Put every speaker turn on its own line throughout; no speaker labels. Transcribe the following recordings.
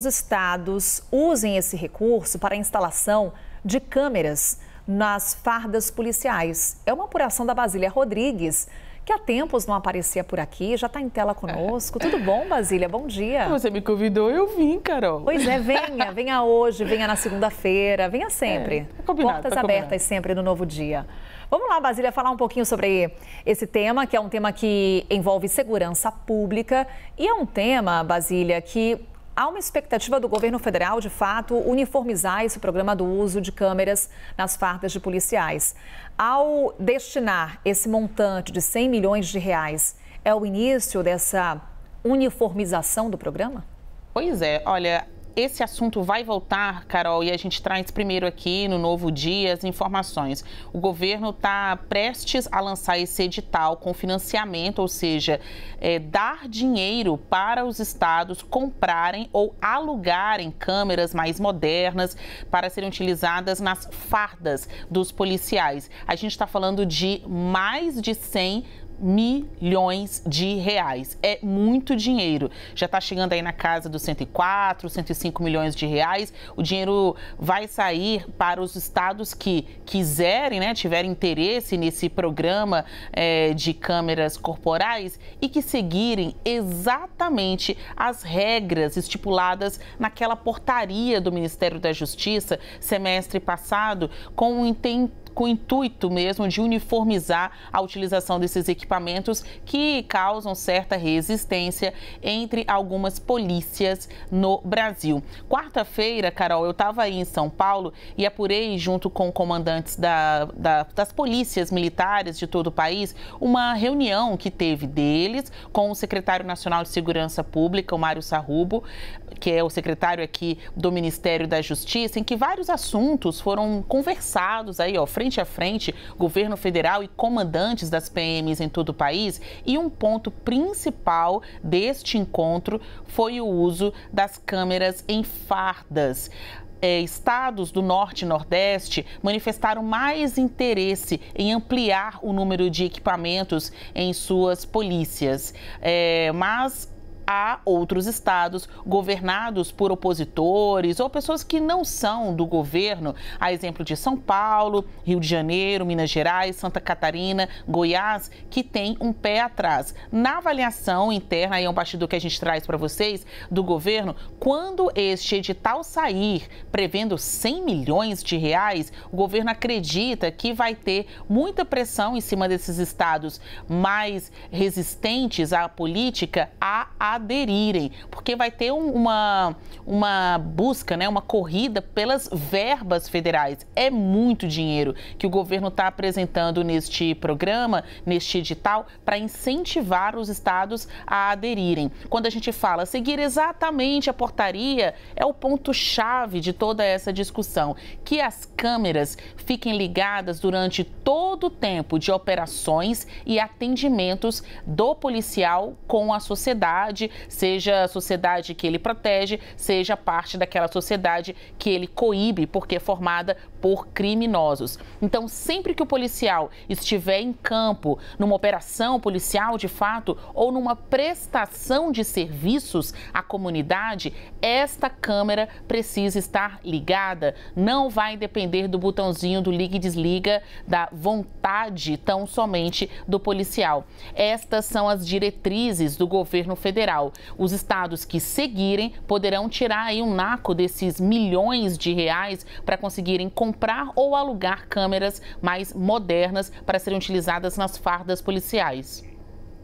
os estados usem esse recurso para a instalação de câmeras nas fardas policiais. É uma apuração da Basília Rodrigues, que há tempos não aparecia por aqui, já está em tela conosco. Tudo bom, Basília? Bom dia.
Você me convidou, eu vim, Carol.
Pois é, venha, venha hoje, venha na segunda-feira, venha sempre. É,
combinado,
Portas
tá
abertas sempre no novo dia. Vamos lá, Basília, falar um pouquinho sobre esse tema, que é um tema que envolve segurança pública e é um tema, Basília, que há uma expectativa do governo federal, de fato, uniformizar esse programa do uso de câmeras nas fardas de policiais. Ao destinar esse montante de 100 milhões de reais, é o início dessa uniformização do programa?
Pois é, olha, esse assunto vai voltar, Carol, e a gente traz primeiro aqui no Novo Dia as informações. O governo está prestes a lançar esse edital com financiamento, ou seja, é, dar dinheiro para os estados comprarem ou alugarem câmeras mais modernas para serem utilizadas nas fardas dos policiais. A gente está falando de mais de 100 milhões de reais. É muito dinheiro. Já está chegando aí na casa dos 104, 105 milhões de reais. O dinheiro vai sair para os estados que quiserem, né, tiverem interesse nesse programa é, de câmeras corporais e que seguirem exatamente as regras estipuladas naquela portaria do Ministério da Justiça semestre passado com o intento com o intuito mesmo de uniformizar a utilização desses equipamentos que causam certa resistência entre algumas polícias no Brasil. Quarta-feira, Carol, eu estava aí em São Paulo e apurei, junto com comandantes da, da, das polícias militares de todo o país, uma reunião que teve deles com o secretário nacional de Segurança Pública, o Mário Sarrubo, que é o secretário aqui do Ministério da Justiça, em que vários assuntos foram conversados aí, ó, frente frente a frente governo federal e comandantes das PMs em todo o país. E um ponto principal deste encontro foi o uso das câmeras em fardas. É, estados do Norte e Nordeste manifestaram mais interesse em ampliar o número de equipamentos em suas polícias. É, mas há outros estados governados por opositores ou pessoas que não são do governo, a exemplo de São Paulo, Rio de Janeiro, Minas Gerais, Santa Catarina, Goiás, que tem um pé atrás. Na avaliação interna, aí é um bastidor que a gente traz para vocês do governo, quando este edital sair prevendo 100 milhões de reais, o governo acredita que vai ter muita pressão em cima desses estados mais resistentes à política a, a aderirem, porque vai ter uma, uma busca, né, uma corrida pelas verbas federais. É muito dinheiro que o governo está apresentando neste programa, neste edital, para incentivar os estados a aderirem. Quando a gente fala seguir exatamente a portaria, é o ponto-chave de toda essa discussão. Que as câmeras fiquem ligadas durante todo o tempo de operações e atendimentos do policial com a sociedade seja a sociedade que ele protege, seja parte daquela sociedade que ele coíbe, porque é formada por criminosos. Então, sempre que o policial estiver em campo, numa operação policial de fato, ou numa prestação de serviços à comunidade, esta câmera precisa estar ligada. Não vai depender do botãozinho do liga e desliga, da vontade tão somente do policial. Estas são as diretrizes do governo federal federal. Os estados que seguirem poderão tirar aí um naco desses milhões de reais para conseguirem comprar ou alugar câmeras mais modernas para serem utilizadas nas fardas policiais.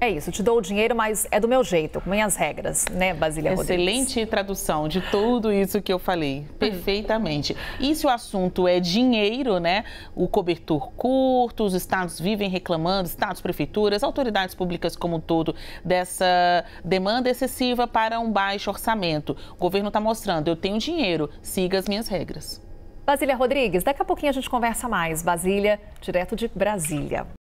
É isso, te dou o dinheiro, mas é do meu jeito, com minhas regras, né, Basília
Excelente
Rodrigues?
tradução de tudo isso que eu falei, perfeitamente. E se o assunto é dinheiro, né, o cobertor curto, os estados vivem reclamando, estados, prefeituras, autoridades públicas como um todo, dessa demanda excessiva para um baixo orçamento. O governo está mostrando, eu tenho dinheiro, siga as minhas regras.
Basília Rodrigues, daqui a pouquinho a gente conversa mais. Basília, direto de Brasília.